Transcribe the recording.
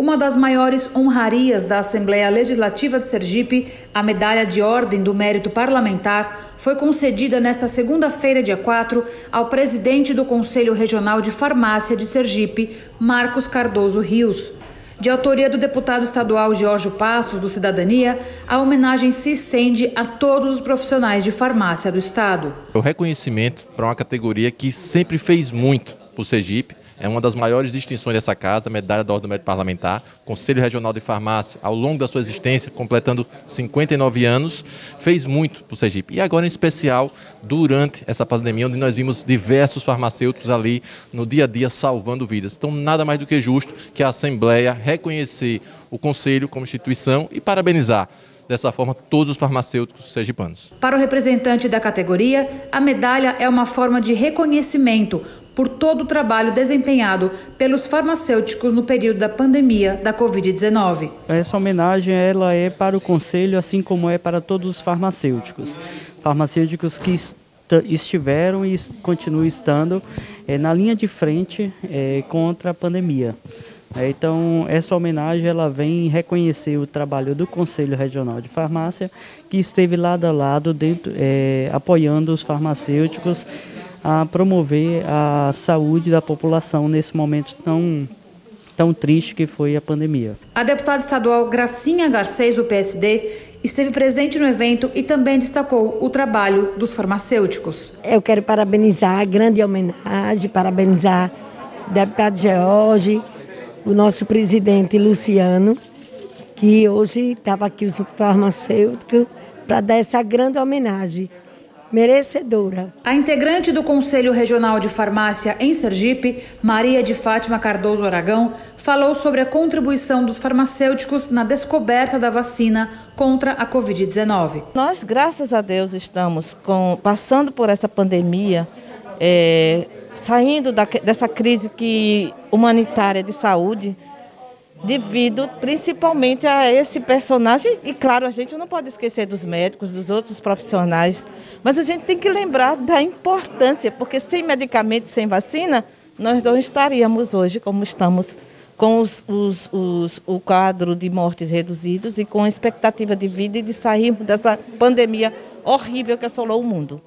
uma das maiores honrarias da Assembleia Legislativa de Sergipe, a Medalha de Ordem do Mérito Parlamentar, foi concedida nesta segunda-feira, dia 4, ao presidente do Conselho Regional de Farmácia de Sergipe, Marcos Cardoso Rios. De autoria do deputado estadual Jorge Passos, do Cidadania, a homenagem se estende a todos os profissionais de farmácia do estado. O reconhecimento para uma categoria que sempre fez muito o Sergipe, é uma das maiores distinções dessa casa, a medalha da Ordem do Mérito Parlamentar. Conselho Regional de Farmácia, ao longo da sua existência, completando 59 anos, fez muito para o Sergipe. E agora, em especial, durante essa pandemia, onde nós vimos diversos farmacêuticos ali no dia a dia salvando vidas. Então, nada mais do que justo que a Assembleia reconhecer o Conselho como instituição e parabenizar dessa forma todos os farmacêuticos sergipanos. Para o representante da categoria, a medalha é uma forma de reconhecimento por todo o trabalho desempenhado pelos farmacêuticos no período da pandemia da Covid-19. Essa homenagem ela é para o Conselho, assim como é para todos os farmacêuticos. Farmacêuticos que estiveram e continuam estando é, na linha de frente é, contra a pandemia. É, então, essa homenagem ela vem reconhecer o trabalho do Conselho Regional de Farmácia, que esteve lado a lado, dentro, apoiando os farmacêuticos a promover a saúde da população nesse momento tão tão triste que foi a pandemia. A deputada estadual Gracinha Garcês, do PSD, esteve presente no evento e também destacou o trabalho dos farmacêuticos. Eu quero parabenizar, grande homenagem, parabenizar o deputado George, o nosso presidente Luciano, que hoje estava aqui os farmacêuticos para dar essa grande homenagem merecedora. A integrante do Conselho Regional de Farmácia em Sergipe, Maria de Fátima Cardoso Aragão, falou sobre a contribuição dos farmacêuticos na descoberta da vacina contra a Covid-19. Nós, graças a Deus, estamos com, passando por essa pandemia, é, saindo da, dessa crise que, humanitária de saúde, devido principalmente a esse personagem. E claro, a gente não pode esquecer dos médicos, dos outros profissionais, mas a gente tem que lembrar da importância, porque sem medicamento, sem vacina, nós não estaríamos hoje como estamos, com os, os, os, o quadro de mortes reduzidos e com a expectativa de vida e de sairmos dessa pandemia horrível que assolou o mundo.